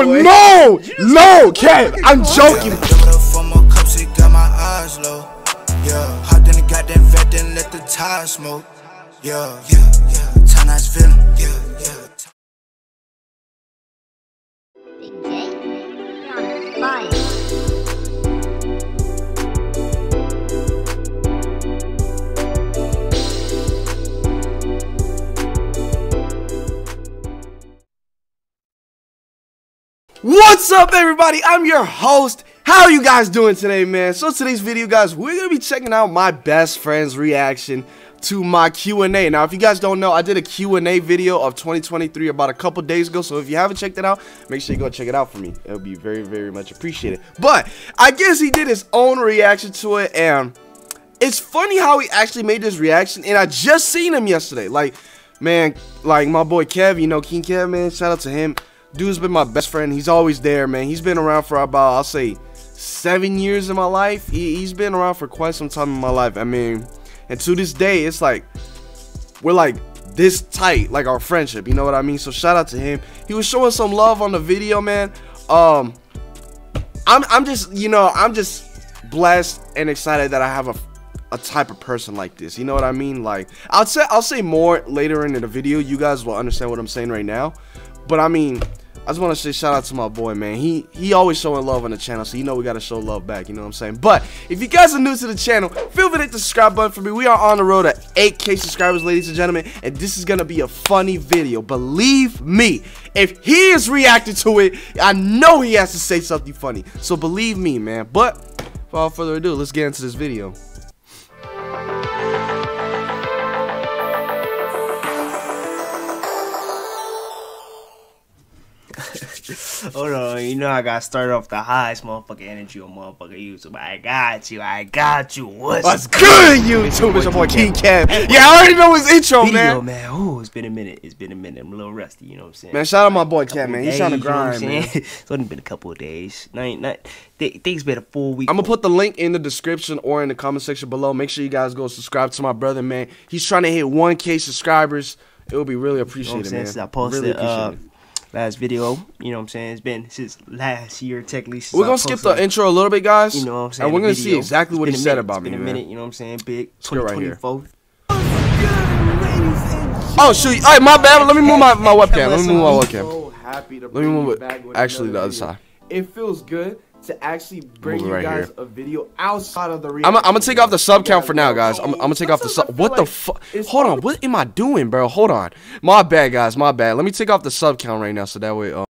Oh, Bro, no, no, Kev, I'm joking. Yeah, hopped in the goddamn vet, then let the tire smoke. Yeah, yeah, yeah. Time nice feeling. Yeah, What's up, everybody? I'm your host. How are you guys doing today, man? So today's video, guys, we're gonna be checking out my best friend's reaction to my Q&A. Now, if you guys don't know, I did a Q&A video of 2023 about a couple days ago. So if you haven't checked it out, make sure you go check it out for me. It'll be very, very much appreciated. But I guess he did his own reaction to it, and it's funny how he actually made this reaction. And I just seen him yesterday. Like, man, like my boy Kev, you know, King Kev, man, shout out to him. Dude's been my best friend. He's always there, man. He's been around for about, I'll say, seven years in my life. He, he's been around for quite some time in my life. I mean, and to this day, it's like, we're like this tight, like our friendship. You know what I mean? So shout out to him. He was showing some love on the video, man. Um, I'm, I'm just, you know, I'm just blessed and excited that I have a a type of person like this. You know what I mean? Like I'll say I'll say more later in the video. You guys will understand what I'm saying right now. But I mean, I just want to say shout out to my boy, man. He he always showing love on the channel, so you know we got to show love back, you know what I'm saying? But if you guys are new to the channel, feel free to hit the subscribe button for me. We are on the road to 8k subscribers, ladies and gentlemen, and this is going to be a funny video. Believe me, if he is reacting to it, I know he has to say something funny. So believe me, man. But without further ado, let's get into this video. Hold on, you know I got started off the highest motherfucking energy on motherfucking YouTube. I got you, I got you. What's, What's good, YouTube? It's your boy King Kev. Yeah, I already know his intro, Video, man. man. Oh, it's been a minute. It's been a minute. I'm a little rusty, you know what I'm saying? Man, shout out my boy Kev, man. He's trying to you know grind, man. it's only been a couple of days. Not, not, th- things been a full week. I'm gonna put the link in the description or in the comment section below. Make sure you guys go subscribe to my brother, man. He's trying to hit 1K subscribers. It would be really You know appreciated, man. Since I posted really appreciate uh, it. Last video, you know what I'm saying? It's been since last year, technically. since We're gonna skip the intro a little bit, guys. You know what I'm saying? And we're gonna see exactly It's what he been said minute. about me, been a man. minute, you know what I'm saying? Big Let's go right Oh shoot! All right, my bad. Let me move my, my webcam. Let me move my webcam. so happy to Let me move it actually the other side. It feels good to actually bring you right guys here. a video outside of the. I'm I'm gonna take off the sub count for now, guys. I'm, I'm gonna take off the sub. What feel the like fuck? Hold on. What am I doing, bro? Hold on. My bad, guys. My bad. Let me take off the sub count right now, so that way. Uh,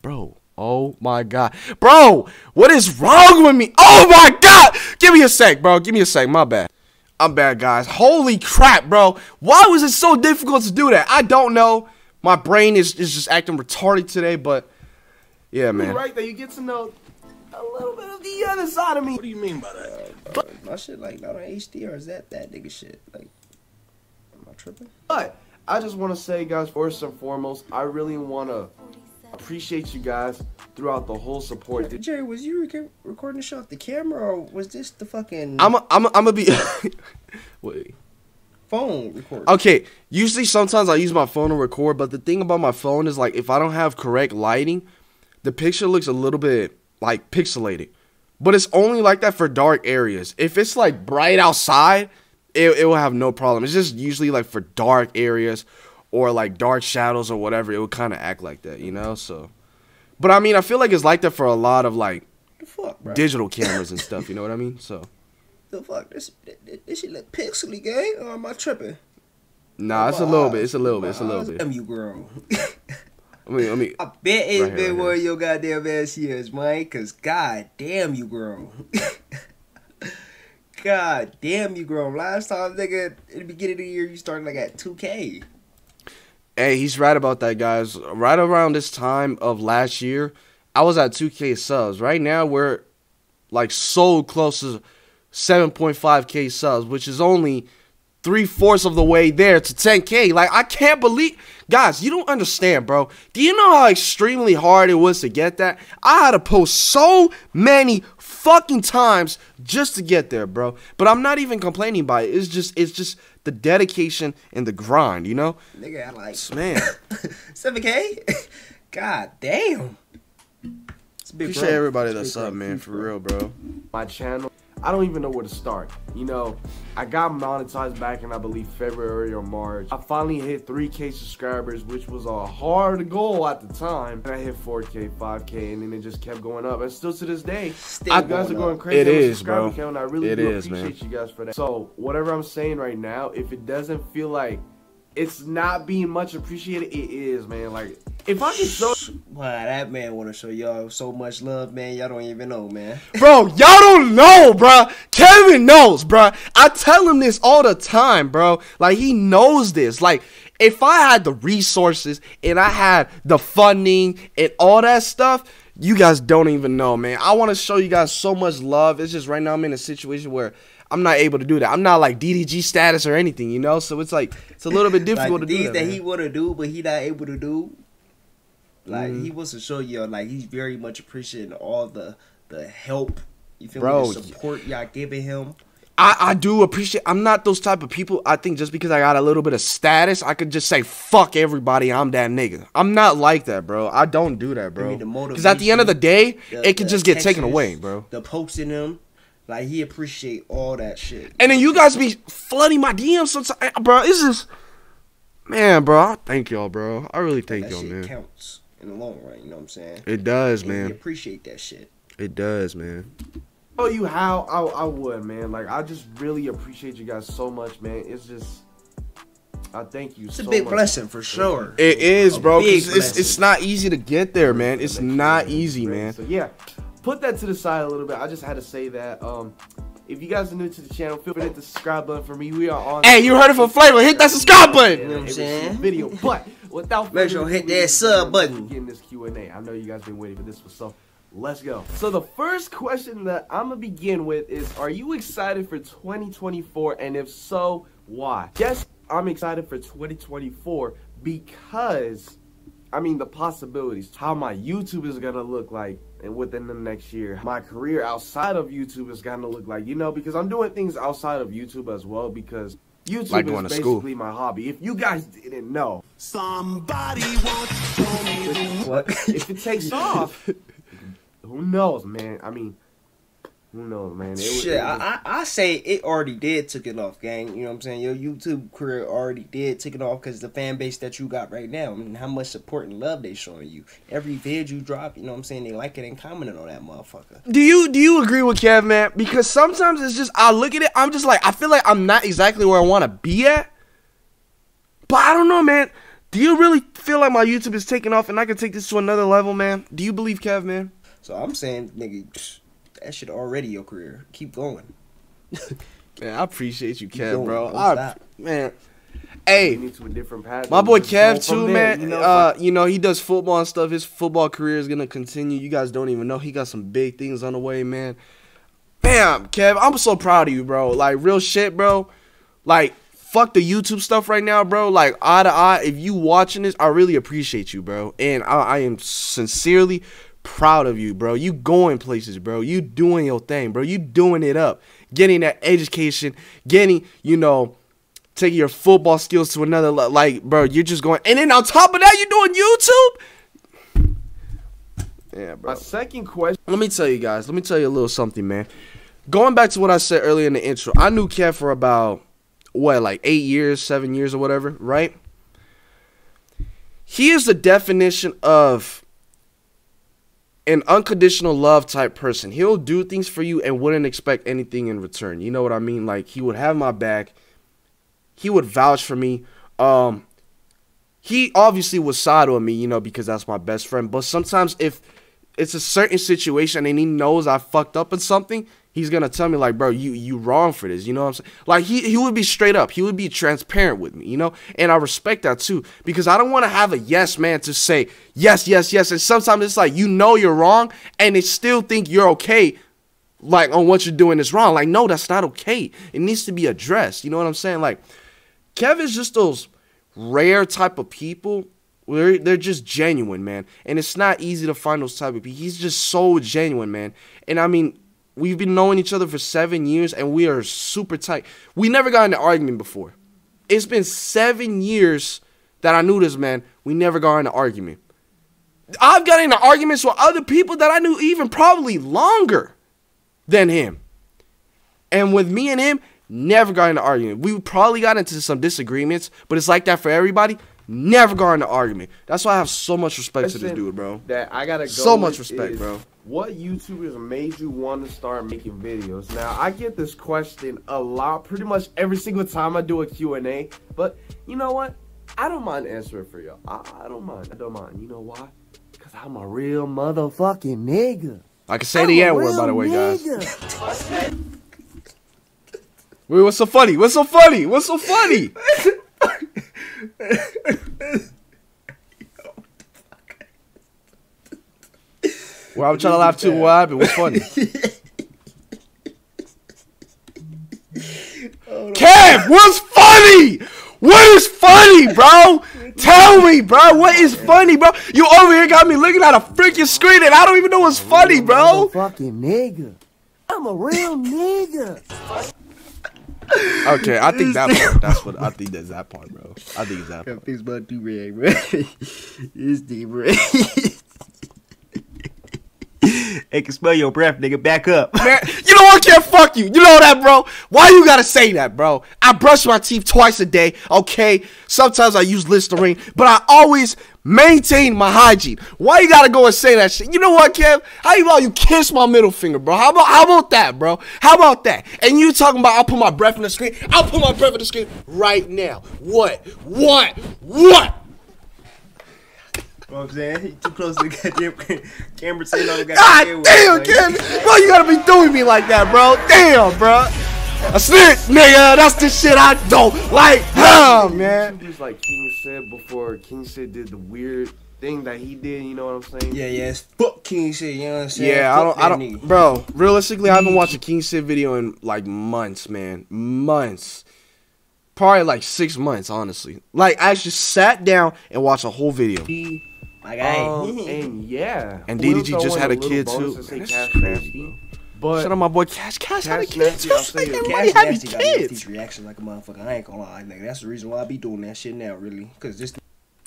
bro. Oh my god, bro. What is wrong with me? Oh my god. Give me a sec, bro. Give me a sec. My bad. I'm bad, guys. Holy crap, bro. Why was it so difficult to do that? I don't know. My brain is, is just acting retarded today, but yeah, man. Right there, you get to know a little bit of the other side of me. What do you mean by that? My shit like not on HD or is that that nigga shit? Like, am I tripping? But I just want to say, guys, first and foremost, I really want to appreciate you guys throughout the whole support. Jerry, was you rec- recording the show off the camera or was this the fucking I'm a, I'm a, I'm gonna be. Wait. phone record. Okay, usually sometimes I use my phone to record, but the thing about my phone is like if I don't have correct lighting, the picture looks a little bit like pixelated. But it's only like that for dark areas. If it's like bright outside, it, it will have no problem. It's just usually like for dark areas or like dark shadows or whatever, it would kind of act like that, you know? So, but I mean, I feel like it's like that for a lot of like fuck, digital cameras and stuff, you know what I mean? So, the fuck? This, this, this shit look pixely, gang. Or am I tripping? nah, it's a little bit. It's a little bit. It's a little bit. Damn you, girl. I mean, I mean, I bet it's Right here, been right one of your goddamn ass years, Mike. Cause god damn you, girl. god damn you, girl. Last time, nigga, in the beginning of the year, you started like at 2K. Hey, he's right about that, guys. Right around this time of last year, I was at 2K subs. Right now, we're like so close to 7.5K subs, which is only three fourths of the way there to 10K. Like, I can't believe, guys, you don't understand, bro. Do you know how extremely hard it was to get that? I had to post so many fucking times just to get there, bro. But I'm not even complaining about it. It's just, it's just the dedication and the grind, you know? Nigga, I like Man. 7K. God damn. It's a big Appreciate bro. everybody It's that's up, man, for real, bro. my channel. I don't even know where to start. You know, I got monetized back in I believe February or March. I finally hit 3K subscribers, which was a hard goal at the time. And I hit 4K, 5K, and then it just kept going up. And still to this day, Still you guys are going going up. crazy. It on the is, subscriber bro. Count. I really It do is, man. appreciate you guys for that. So whatever I'm saying right now, if it doesn't feel like it's not being much appreciated, it is, man. Like if I can show Wow, that man want to show y'all so much love, man. Y'all don't even know, man. Bro, y'all don't know, bro. Kevin knows, bro. I tell him this all the time, bro. Like he knows this. Like if I had the resources and I had the funding and all that stuff, you guys don't even know, man. I want to show you guys so much love. It's just right now I'm in a situation where I'm not able to do that. I'm not like DDG status or anything, you know. So it's like it's a little bit difficult like to do things that. that he want to do, but he not able to do. Like Mm-hmm. he wants to show y'all, like he's very much appreciating all the the help. You feel Bro, me? The support y'all giving him. I, I do appreciate I'm not those type of people. I think just because I got a little bit of status, I could just say fuck everybody, I'm that nigga. I'm not like that, bro. I don't do that, bro. Because at the end of the day, the- it could just get taken away, bro. The posting him, like he appreciate all that shit. And then you guys be flooding my DMs sometimes, eh, bro. It's just, man, bro. I thank y'all, bro. I really thank that y'all, shit man. counts in the long run. You know what I'm saying? It does, And We man. appreciate that shit. It does, man. show you how I, I would, man. Like I just really appreciate you guys so much, man. It's just I thank you It's so a big much. blessing for sure. It is, bro. bro. 'cause It's, it's not easy to get there, man. It's not easy, man. So yeah, put that to the side a little bit. I just had to say that. Um, if you guys are new to the channel, feel free to hit the subscribe button for me. We are on. Hey, you heard it from Flavor. Hit that subscribe button. You know what I'm saying? Video, but without Make further sure hit that sub button. Getting this Q and A. I know you guys been waiting for this one, so let's go. So the first question that I'm gonna begin with is: Are you excited for 2024? And if so, why? Yes, I'm excited for 2024 because. I mean the possibilities, how my YouTube is gonna look like, and within the next year, my career outside of YouTube is gonna look like. You know, because I'm doing things outside of YouTube as well. Because YouTube Like is going to school. basically my hobby. If you guys didn't know, Somebody once told me What? if it takes off, who knows, man? I mean, who knows, man? It was- Shit, it was- I, I I say it already did took it off, gang. You know what I'm saying? Your YouTube career already did take it off because the fan base that you got right now, I mean, how much support and love they showing you. Every vid you drop, you know what I'm saying? They like it and commenting on that motherfucker. Do you do you agree with Kev, man? Because sometimes it's just I look at it, I'm just like I feel like I'm not exactly where I want to be at. But I don't know, man. Do you really feel like my YouTube is taking off and I can take this to another level, man? Do you believe Kev, man? So I'm saying, nigga, psh, that shit already your career. Keep going. Man, I appreciate you, Kev, bro. don't I- man, hey, a different path. my boy Kev from too, there, man. You know, uh, you know he does football and stuff. His football career is gonna continue. You guys don't even know he got some big things on the way, man. Bam, Kev, I'm so proud of you, bro. Like real shit, bro. Like fuck the YouTube stuff right now, bro. Like eye to eye, if you watching this, I really appreciate you, bro. And I, I am sincerely proud of you, bro. You going places, bro. You doing your thing, bro. You doing it up, getting that education, getting you know taking your football skills to another le- like bro you're just going and then on top of that you're doing youtube yeah bro my second question. let me tell you guys let me tell you a little something man going back to what i said earlier in the intro i knew kev for about what like eight years seven years or whatever right he is the definition of an unconditional love type person he'll do things for you and wouldn't expect anything in return you know what i mean like he would have my back he would vouch for me. Um, he obviously would side on me, you know, because that's my best friend. But sometimes if it's a certain situation and he knows I fucked up in something, he's gonna tell me like, bro, you you wrong for this. You know what I'm saying? Like he he would be straight up. He would be transparent with me, you know. And I respect that too because I don't want to have a yes man to say yes, yes, yes. And sometimes it's like you know you're wrong and they still think you're okay like on what you're doing is wrong. Like, no, that's not okay. It needs to be addressed. You know what I'm saying? Like, Kevin's just those rare type of people where they're just genuine, man. And it's not easy to find those type of people. He's just so genuine, man. And I mean, we've been knowing each other for seven years and we are super tight. We never got in an argument before. It's been seven years that I knew this man. We never got in an argument. I've got into arguments with other people that I knew even probably longer than him. And with me and him, never got into argument. We probably got into some disagreements, but it's like that for everybody. Never got into argument. That's why I have so much respect to this dude, bro. That I gotta go So much respect, bro. What YouTubers made you want to start making videos? Now I get this question a lot, pretty much every single time I do a Q&A. But you know what? I don't mind answering for y'all. I, I don't mind. I don't mind. You know why? Cause I'm a real motherfucking nigga. I can say the N word, by the way, guys. Wait, what's so funny? What's so funny? What's so funny? well, I'm trying to laugh too. What happened? What's funny? Kev, what's funny? What is funny, bro? Tell me, bro. What is funny, bro? You over here got me looking at a freaking screen and I don't even know what's funny, bro. Fucking nigga. I'm a real nigga. Okay, I think that part. That's what I think. That's that part, bro. I think it's that part. Fix my do rag, bro. It's deep, bro. Hey, can smell your breath, nigga. Back up. Man, you know what? Can't fuck you. You know that, bro. Why you gotta say that, bro? I brush my teeth twice a day. Okay. Sometimes I use Listerine, but I always maintain my hygiene. Why you gotta go and say that shit? You know what, Kev? How about you kiss my middle finger, bro? How about how about that, bro? How about that? And you talking about I'll put my breath in the screen? I'll put my breath in the screen right now. What? What? What? You know what I'm saying? He too close to the goddamn camera saying all the God goddamn damn, Kevin. Bro, you gotta be doing me like that, bro. Damn, bro. A snitch, nigga. That's the shit I don't like. Oh, man. YouTubers like King Cid before King Cid did the weird thing that he did, you know what I'm saying? Yeah, yeah, it's fuck King shit, you know what I'm saying? Yeah, I don't, I don't, nigga. bro. Realistically, I haven't watched a King Cid video in like months, man. Months. Probably like six months, honestly. Like, I just sat down and watched a whole video. My guy. Um, and yeah. And DDG throw just had a kid, too. and That's Cash crazy, Nasty. But Shout out my boy Cash. Cash had a kid Nasty, too. I'll say Like, everybody Cash having Nasty got me with kids. these reactions like a motherfucker. I ain't gonna lie, nigga. That's the reason why I be doing that shit now, really. Cause this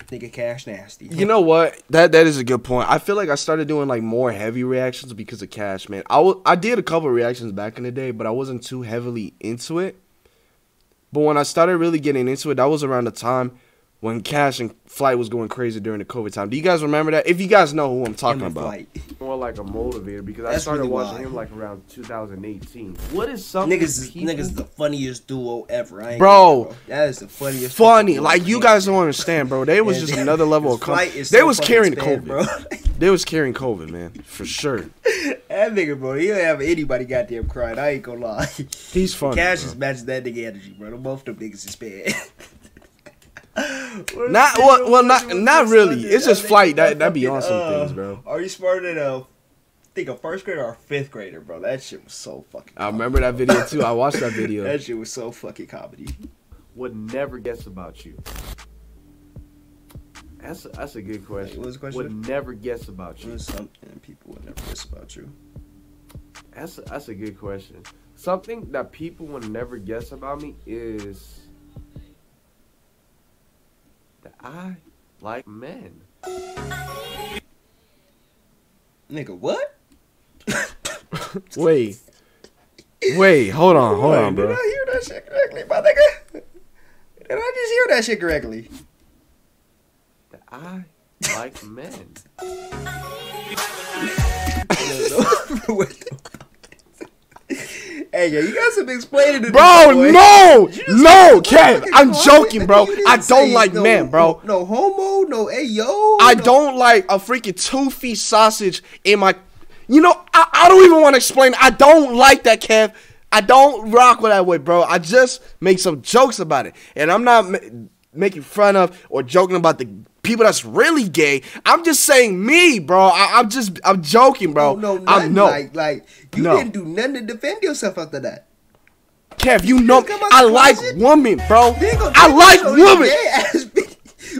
nigga Cash Nasty. You know what? That that is a good point. I feel like I started doing like more heavy reactions because of Cash, man. I I did a couple reactions back in the day, but I wasn't too heavily into it. But when I started really getting into it, that was around the time when Cash and Flight was going crazy during the COVID time. Do you guys remember that? If you guys know who I'm talking Him about. Flight. more like a motivator because I started really watching why. him like around 2018. What is something Niggas, people, niggas, the funniest duo ever. I ain't Bro, gonna That is the funniest. Funny, like you guys don't understand, bro. They was And just they- another level of his COVID. flight is They was carrying spam, COVID. bro. They was carrying COVID, man, for sure. that nigga, bro, he don't have anybody goddamn crying. I ain't gonna lie. He's funny. Cash bro. just matches that nigga energy, bro. Both them niggas is bad. Not well, well, not not really. It's just flight that that be on some uh, things, bro. Are you smarter than a, I think a first grader or a fifth grader, bro? That shit was so fucking. I remember that video too. I watched that video. That shit was so fucking comedy. would never guess about you? That's a, that's a good question. what was the question? Would never guess about you. What's something people would never guess about you? That's a, that's a good question. Something that people would never guess about me is that I like men. Nigga, what? Wait, wait, hold on, hold Wait, on, bro. Did I hear that shit correctly, my nigga? Did I just hear that shit correctly? That I like men. Hey, yo, you got some explaining to do, Bro, no, no, Kev, I'm joking, bro. I don't like no- men, bro. No homo, no ayo. I no- don't like a freaking two feet sausage in my. You know, I, I don't even want to explain. I don't like that, Kev. I don't rock with that way, bro. I just make some jokes about it, and I'm not making fun of or joking about the people that's really gay. I'm just saying me, bro. I, I'm just I'm joking, bro. No, no, I'm nothing no. like, like you No. didn't do nothing to defend yourself after that. Kev, you know I like women, bro. You ain't gonna I like women.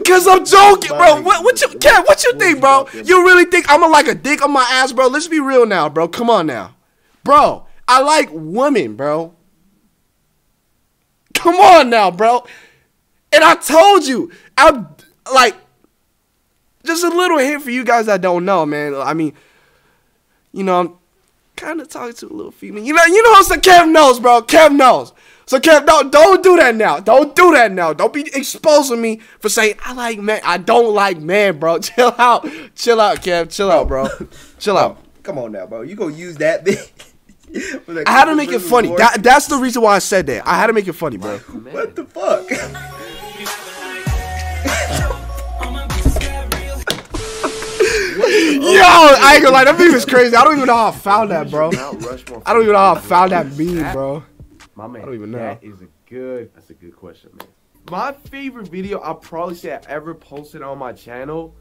Cause I'm joking, bro. What, what you, Kev? What you think, bro? You really think I'm gonna like a dick on my ass, bro? Let's be real now, bro. Come on now, bro. I like women, bro. Come on now, bro. And I told you, I'm like, just a little hint for you guys that don't know, man. I mean, you know, I'm kind of talking to a little female. You know, you know, so Kev knows, bro. Kev knows. So Kev, don't don't do that now. Don't do that now. Don't be exposing me for saying I like man. I don't like man, bro. Chill out. Chill out, Kev. Chill out, bro. Chill out. Come on now, bro. You gonna use that big? I had to make it funny. That, that's the reason why I said that. I had to make it funny, bro. what the fuck? Yo, I ain't gonna lie, that meme is crazy. I don't even know how I found that, bro. I don't even know how I found that meme, bro. My man, I don't even know. That is a good. That's a good question, man. My favorite video I'll probably say I ever posted on my channel.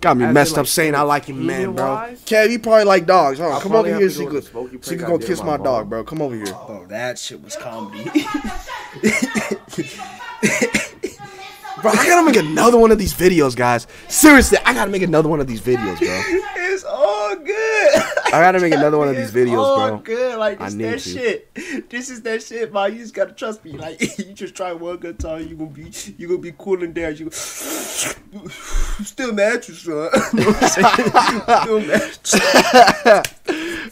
Got me As in, messed like, up saying I like him, man, bro. opinion-wise? Kev, you probably like dogs. Hold on, come over here to so you go with could, the Smokey so you prank could go kiss my my dog, bro. Come over here. Bro, that shit was comedy. Bro, I gotta make another one of these videos, guys. Seriously, I gotta make another one of these videos, bro. it's all good. I gotta make another one of these videos, all bro. good. Like I this need that to. shit. This is that shit, man. You just gotta trust me. Like you just try one good time, you gonna be you gonna be cooling down. You still mad at you, son. You know what I'm saying? still mad at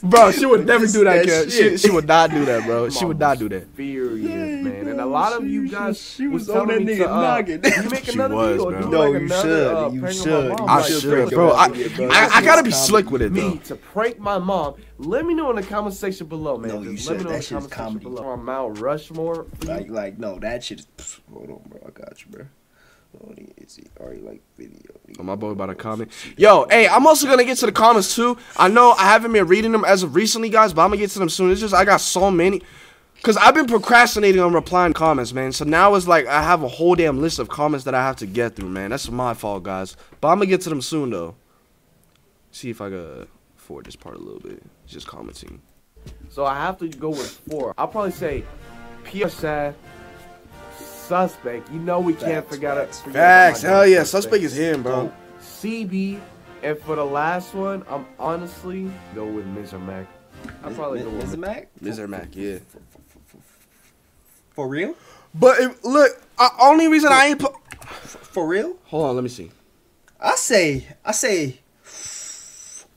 you. Bro, she would never do that, That Kev. She, she would not do that, bro. She would not do that. Furious, man. And a lot of she you guys she was, was on that me nigga to, uh, noggin. You make She another was, video. bro. Do No, like you another, should. Uh, You should. You I should should, bro. I, mom, bro. I, I gotta be slick with it, me though. to prank my mom. Let me know in the comment section below, man. No, you Just let me should. know in That the comment shit's section comedy. below. On Mount Rushmore. Like, like, no, that shit is. Hold on, bro. I got you, bro. Oh, is he already like video? Oh, my boy about to comment. Yo, hey, I'm also gonna get to the comments too. I know I haven't been reading them as of recently, guys, but I'm gonna get to them soon. It's just I got so many. Cause I've been procrastinating on replying comments, man. So now it's like I have a whole damn list of comments that I have to get through, man. That's my fault, guys. But I'm gonna get to them soon though. See if I can afford this part a little bit. Just commenting. So I have to go with four. I'll probably say PSA Suspect. You know we can't Facts, forget it. facts. forget about Facts. my Hell yeah. Suspect is him, bro. CB. And for the last one, I'm honestly go with Mr. Mac. I'll probably go Is with it Mac? Mr. Mac, yeah. For real? But if, look, uh, only reason I ain't put. For real? Hold on, let me see. I say, I say,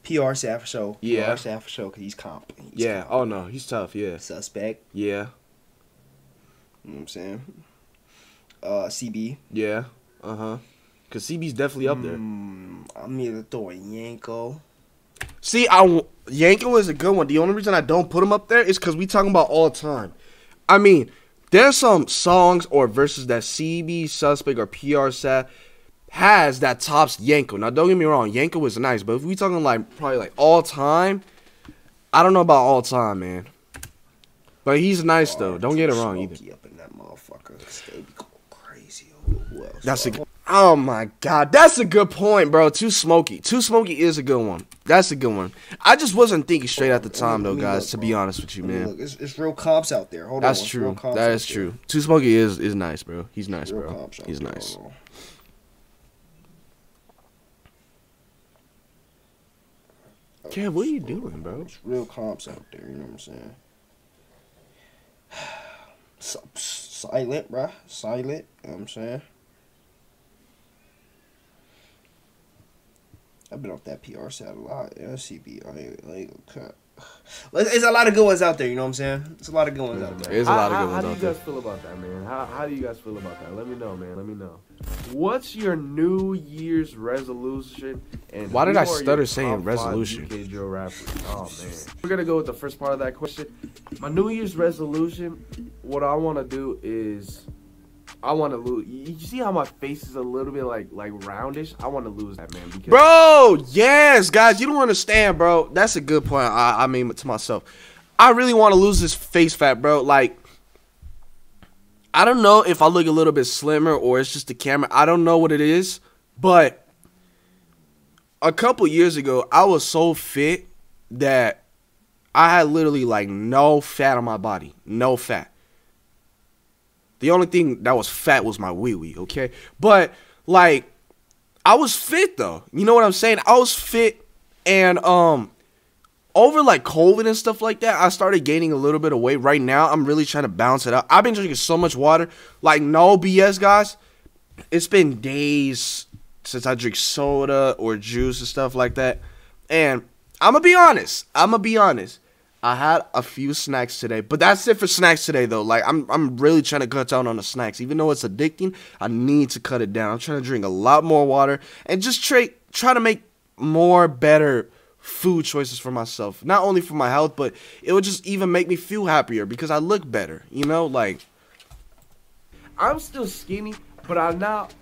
PR staff for show. Yeah. PR staff for show because he's comp. He's Yeah. comp. Oh no, he's tough. Yeah. Suspect. Yeah. You know what I'm saying? Uh, CB. Yeah. Uh huh. Cause CB's definitely up there. Mm, I'm either throwing Yanko. See, I w- Yanko is a good one. The only reason I don't put him up there is because we talking about all the time. I mean, there's some songs or verses that CB, Suspect, or PR SAD has that tops Yanko. Now, don't get me wrong, Yanko is nice, but if we talking like probably like all time, I don't know about all time, man. But he's nice though. Don't get it wrong either. Smokey up in that motherfucker. They be going crazy. Who else? That's a oh my god, that's a good point, bro. Too smoky, too smoky is a good one. That's a good one. I just wasn't thinking straight at the time though, guys. To be honest with you, man. Look, it's, it's real cops out there. Hold That's on. true. That is there. true. Too smoky is is nice, bro. He's nice, bro. He's nice. hold on. Kev, what are you doing, bro? It's real comps out there. You know what I'm saying? Silent, bro. Silent. You know what I'm saying? I've been off that PR side a lot. Yeah, CB. I ain't, I ain't gonna cut. There's there's a lot of good ones out there. You know what I'm saying? There's a lot of good ones out there. There's a lot of how, good how ones do out you there. guys feel about that, man? How, how do you guys feel about that? Let me know, man. Let me know. What's your New Year's resolution? And Why did I stutter saying resolution? UK drill rappers? Oh man, we're gonna go with the first part of that question. My New Year's resolution. What I want to do is, I want to lose. You see how my face is a little bit like like roundish? I want to lose that, man. Because Bro, yes, guys, you don't understand, bro. That's a good point. I, I mean to myself, I really want to lose this face fat, bro. Like, I don't know if I look a little bit slimmer or it's just the camera. I don't know what it is, but a couple years ago, I was so fit that I had literally like no fat on my body, no fat. The only thing that was fat was my wee wee, okay? But like I was fit though. You know what I'm saying? I was fit and um over like COVID and stuff like that, I started gaining a little bit of weight. Right now, I'm really trying to balance it out. I've been drinking so much water. Like no BS, guys. It's been days since I drink soda or juice and stuff like that. And I'm gonna be honest. I'm gonna be honest. I had a few snacks today, but that's it for snacks today though. Like I'm I'm really trying to cut down on the snacks. Even though it's addicting, I need to cut it down. I'm trying to drink a lot more water and just try try to make more better food choices for myself. Not only for my health, but it would just even make me feel happier because I look better. You know, like I'm still skinny, but I'm not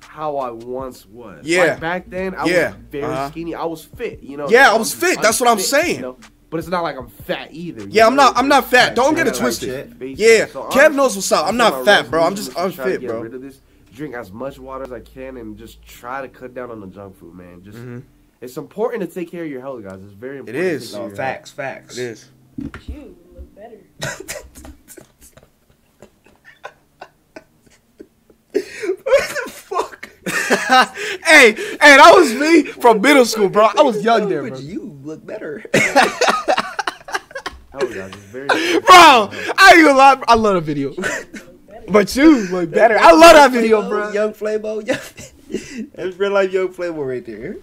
how I once was. Yeah. Like back then, I Yeah. was very Uh-huh. skinny. I was fit, you know. Yeah, I was fit. That's what I'm unfit, saying. You know? But it's not like I'm fat either. you Yeah, I'm not. I'm not fat. Don't get it like twisted. shit. Yeah, So Kev knows what's up. I'm not fat, bro. I'm just is to try to get bro. Rid of this. Drink as much water as I can and just try to cut down on the junk food, man. Just it's important to take care of your health, guys. It's very important. Mm-hmm. To take care No, of your facts, facts. It is. You look better. Fuck. hey, hey, that was me from middle school, bro. I was young there, But bro. You look better. health, guys. It's very. Bro, I ain't gonna lie. I love the video. But you look better. I love that video, bro. Young Flaybo. Young. That's real life Young Flaybo right there.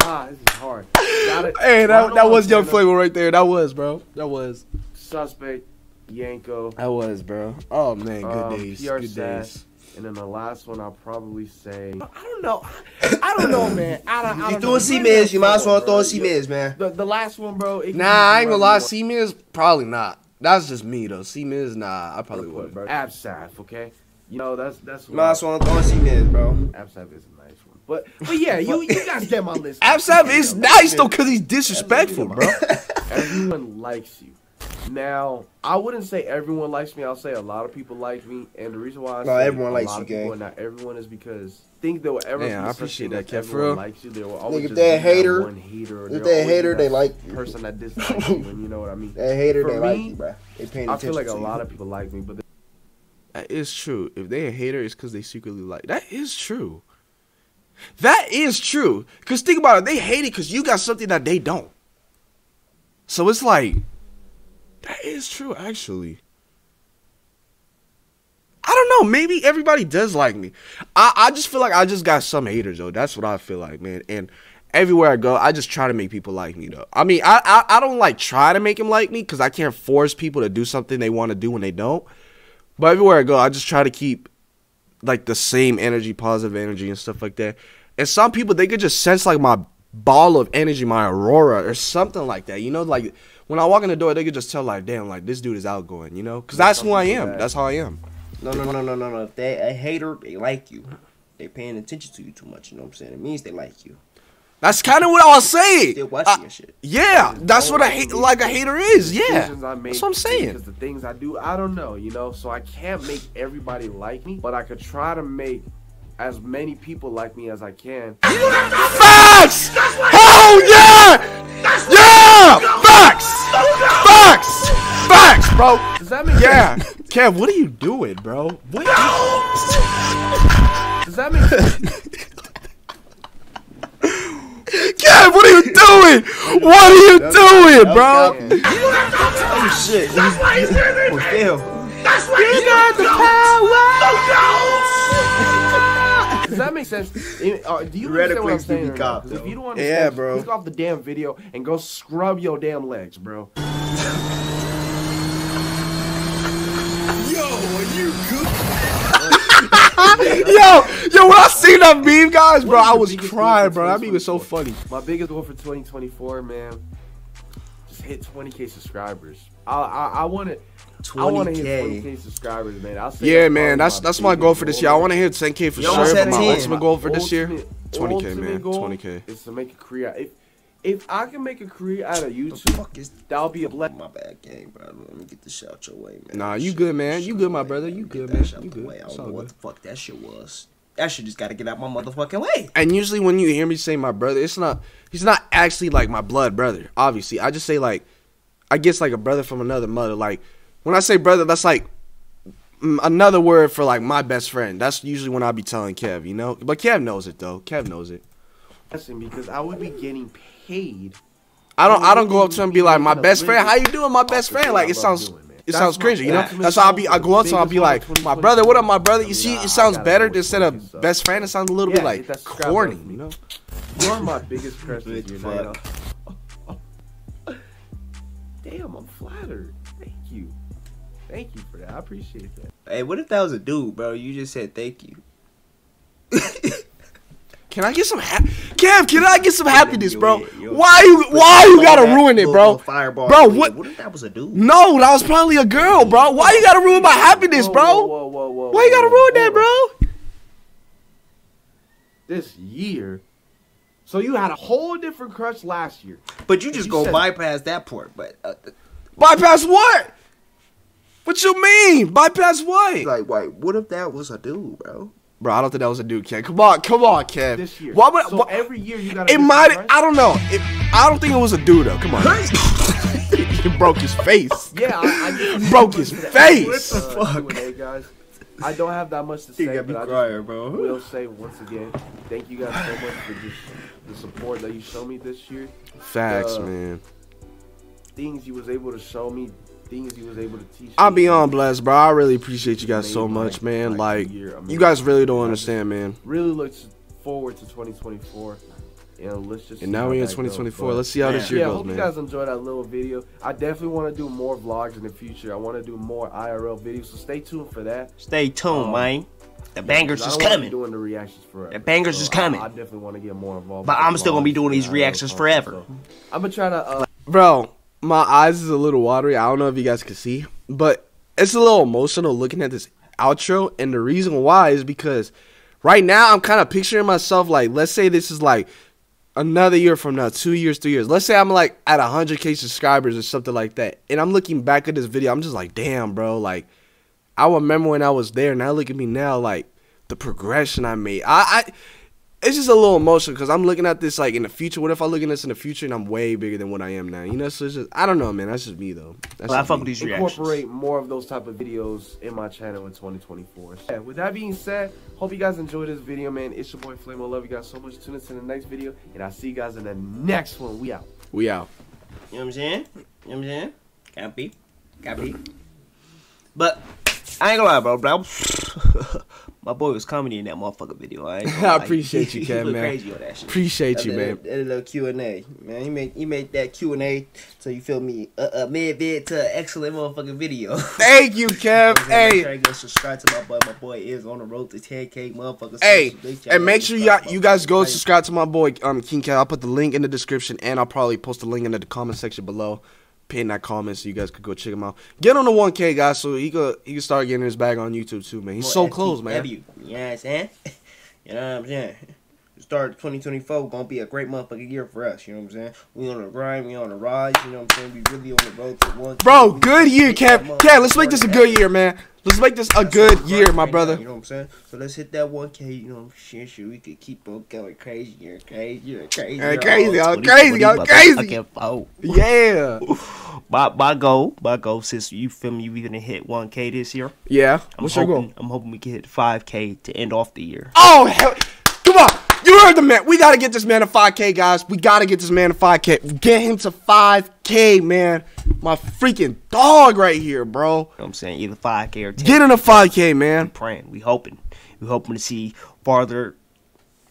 Ah, this is hard. Hey, that, that was Young you know- Flavor right there. That was, bro. That was. Suspect, Yanko, That was, bro. Oh man, good um, days. PR Good SAD, days. And then the last one I'll probably say. I don't know. I don't know, man. I don't. I You don't doing know. C Miz, you might as well throw C yo, Miz, man. The, the last one, bro. Nah, I ain't gonna lie. C Miz probably not. That's just me though. C Miz, nah, I probably would, bro. Absaf, okay. You know that's that's. You might as well throw C Miz, bro. Absaf is a nice one, but but yeah, you you guys get my list. Absaf is nice though, cause he's disrespectful, bro. Everyone likes you. Now, I wouldn't say everyone likes me. I'll say a lot of people like me, and the reason why I No, say everyone a likes lot you, of people gang. not everyone is because think there will ever Man, be I such appreciate thing that, as Kev, for everyone real. likes you. There will always if just they a that hater- one hater. if There'll they a always hater, they that like- person that dislikes you, and you know what I mean. That hater, For they like you, bro. They paying attention. I feel like a you. lot of people like me, but That is true. If they a hater, it's because they secretly like. That is true. That is true. Cause think about it, they hate it because you got something that they don't. So it's like, that is true actually. I don't know. Maybe everybody does like me. I, I just feel like I just got some haters though. That's what I feel like, man. And everywhere I go, I just try to make people like me though. I mean, I I, I don't like try to make them like me because I can't force people to do something they want to do when they don't. But everywhere I go, I just try to keep like the same energy, positive energy and stuff like that. And some people they could just sense like my ball of energy, my aurora or something like that. You know, like when I walk in the door, they could just tell like, damn, like this dude is outgoing. You know, because that's who I am. That's how I am. No, no, no, no, no, no. If they a hater, they like you. They paying attention to you too much. You know what I'm saying? It means they like you. That's kind of what I was saying. They're watching I- your shit. yeah, that's what a hate like a hater is. Yeah, decisions I make that's what I'm saying. Because the things I do, I don't know, you know. So I can't make everybody like me, but I could try to make as many people like me as I can. Facts! Hell yeah! Yeah! Bro. Does that make Yeah. sense? Kev, what are you doing, bro? What? Does that make sense? Kev, what are you doing? What are you doing, bro? Oh shit! Oh, damn. Does that make sense? Uh, do you Red understand what I'm saying? TV or not? if you don't Yeah, understand, bro. click off the damn video and go scrub your damn legs, bro. Yo, yo, when I seen that meme, guys, bro, I was crying, bro. That meme was so funny. My biggest goal for 2024, man, just hit 20k subscribers. I I, I want to. I want to hit 20K. 20k subscribers, man. I'll say Yeah, man, that's that's my goal for this year. I want to hit 10k for You almost sure. But my ultimate goal for this year, 20K, ultimate man, 20K. Is to make a career. If if I can make a career out of What the YouTube, fuck is that'll be a blessing. Oh, my bad game, bro? Let me get this shit out your way, man. Nah, you Shit, good, man. You good, my away, brother. You good, man. You good. way. I don't all know what the fuck that shit was. That shit just gotta get out my motherfucking way. And usually when you hear me say my brother, it's not he's not actually like my blood brother. Obviously, I just say like I guess like a brother from another mother. Like when I say brother, that's like another word for like my best friend. That's usually when I be telling Kev, you know. But Kev knows it though. Kev knows it. Blessing because I would be getting paid. I don't I don't go up to him and be like my best friend. How you doing, my best friend? Like it sounds it sounds my cringy, you know. That's how I'll be. goal, I go up to him, I'll be like, my brother, what up, my brother? You see, it sounds I gotta better go instead of best friend. It sounds a little bit like corny, you know. You're my biggest crush this Good year, fuck. Nato. Damn, I'm flattered. Thank you. Thank you for that. I appreciate that. Hey, what if that was a dude, bro? You just said thank you. Can I get some ha- Kev? Can I get some happiness, bro? Yo, yo. Why you Why you gotta ruin it, bro? Fireball. Bro, Wait, what- What if that was a dude? No, that was probably a girl, bro. Why you gotta ruin my happiness, bro? Whoa, whoa, whoa, whoa, Why you gotta ruin that, bro? This year. So you had a whole different crush last year. But you just You go bypass that part. But uh, Bypass what? What you mean? Bypass what? like, wait, what if that was a dude, bro? Bro, I don't think that was a dude, Kev. Come on, come on, Kev. This year. Why would so why- every year you got. To. It might. I don't know. It, I don't think it was a dude though. Come on. he broke his face. Yeah, I, I Broke his face. Uh, Q&A, guys. I don't have that much to say, but I crying, bro. will say once again, thank you guys so much for just the support that you show me this year. Facts, Uh, man. Things you was able to show me, things you was able to teach. I'm me. beyond blessed, bro. I really appreciate you guys Made so my- much, man. my Like, year you guys really don't understand, man. Really looks forward to 2024. You know, let's just. And now how we in that goes, 2024. Let's see how this Yeah, year yeah, goes, hope man. you guys enjoyed that little video. I definitely want to do more vlogs in the future. I want to do more IRL videos, so stay tuned for that. Stay tuned, Um, man. The bangers I is don't wanna coming. Doing the reactions forever. The bangers is coming. I, I definitely want to get more involved. But I'm still gonna be doing these reactions forever. so I'm gonna try to. Uh, Bro, my eyes is a little watery. I don't know if you guys can see, but it's a little emotional looking at this outro. And the reason why is because right now I'm kind of picturing myself like, let's say this is like another year from now, two years, three years. Let's say I'm like at 100k subscribers or something like that. And I'm looking back at this video, I'm just like, damn, bro. Like, I remember when I was there. Now look at me now, like the progression I made. I, I it's just a little emotional because I'm looking at this like in the future. What if I look at this in the future and I'm way bigger than what I am now? You know, so it's just I don't know, man. That's just me though. That's Well, I just fuck me. with these reactions. incorporate more of those type of videos in my channel in 2024. Yeah, with that being said, hope you guys enjoyed this video, man. It's your boy Flame. I love you guys so much. Tune in to the next video, and I'll see you guys in the next one. We out. We out. You know what I'm saying? You know what I'm saying? Copy. Copy. But I ain't gonna lie, bro, bro. My boy was comedy in that motherfucker video. I, I lie. appreciate you, He Kev, look man. crazy on that shit. Appreciate you, man. That, that little Q and A, man. He made he made that Q and A, so you feel me? A uh, mid vid to an excellent motherfucking video. Thank you, Kev. Make Hey, sure you go subscribe to my boy. My boy is on the road to 10k, motherfuckers. hey, So and make sure you got, you guys go subscribe to my boy um King Kev. I'll put the link in the description and I'll probably post the link in the comment section below. Pin that comment so you guys could go check him out. Get on the 1K guys so he could he could start getting his bag on YouTube too, man. He's Boy, so close, man. You know what I'm saying? you know what I'm saying? The start 2024 gonna be a great motherfucking year for us. You know what I'm saying? We on the grind, we on the rise. You know what I'm saying? We really on the road to one. Bro, We- good year, hit that Kev. Kev, let's make this a good year, man. Let's make this a That's good what year, my right now, brother. You know what I'm saying? So let's hit that 1K. You know, what I'm shit, shit. We could keep on going crazy and crazy and crazy. Hey, crazy, I'm crazy, I'm crazy. Oh, Yeah. my my goal, my goal, since you feel me, we gonna hit 1K this year. Yeah. I'm What's your hoping, goal? I'm hoping we can hit 5K to end off the year. Oh, hell. Come on. You heard the man. We got to get this man to 5K, guys. We got to get this man to 5K. Get him to 5K, man. My freaking dog right here, bro. You know what I'm saying? Either 5K or 10. Get him to 5K, man. praying. We hoping. We hoping to see farther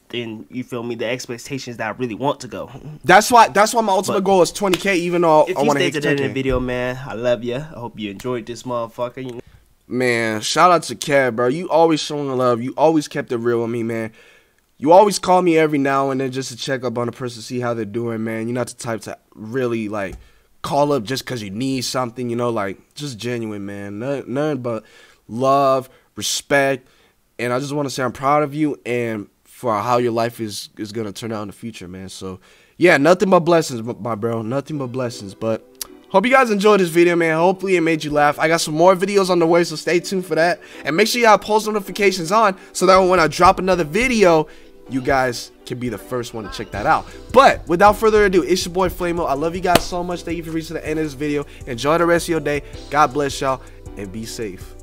than you feel me the expectations that I really want to go. That's why That's why my ultimate But- goal is 20K, even though If I you want to stayed hit to the end of the 10K. video, man, I love you. I hope you enjoyed this motherfucker. You know? Man, shout out to Kev, bro. You always showing the love. You always kept it real with me, man. You always call me every now and then just to check up on a person, see how they're doing, man. You're not the type to really like call up just because you need something, you know, like just genuine, man. None, none but love, respect, and I just want to say I'm proud of you and for how your life is is gonna turn out in the future, man. So yeah, nothing but blessings, my bro. Nothing but blessings, but. Hope you guys enjoyed this video, man. Hopefully it made you laugh. I got some more videos on the way, so stay tuned for that. And make sure have post notifications on so that when I drop another video, you guys can be the first one to check that out. But without further ado, it's your boy Flamo. I love you guys so much. Thank you for reaching the end of this video. Enjoy the rest of your day. God bless y'all and be safe.